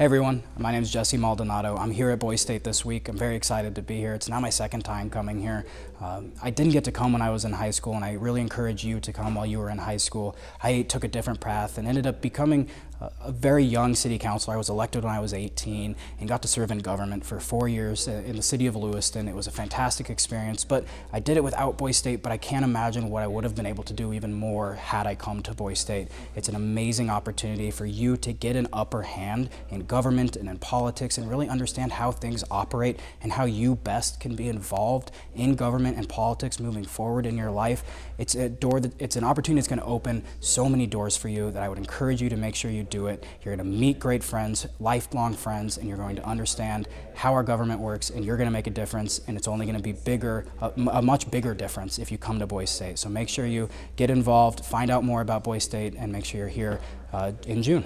Hey everyone, my name is Jesse Maldonado. I'm here at Boys State this week. I'm very excited to be here. It's now my second time coming here. Um, I didn't get to come when I was in high school, and I really encourage you to come while you were in high school. I took a different path and ended up becoming a, very young city councilor. I was elected when I was 18 and got to serve in government for four years uh, in the city of Lewiston. It was a fantastic experience, but I did it without Boys State, but I can't imagine what I would have been able to do even more had I come to Boys State. It's an amazing opportunity for you to get an upper hand in government and in politics and really understand how things operate and how you best can be involved in government and politics moving forward in your life. It's a door that it's an opportunity that's going to open so many doors for you that I would encourage you to make sure you do it. You're going to meet great friends, lifelong friends, and you're going to understand how our government works and you're going to make a difference and it's only going to be bigger, a, a much bigger difference if you come to Boys State. So make sure you get involved, find out more about Boys State, and make sure you're here uh, in June.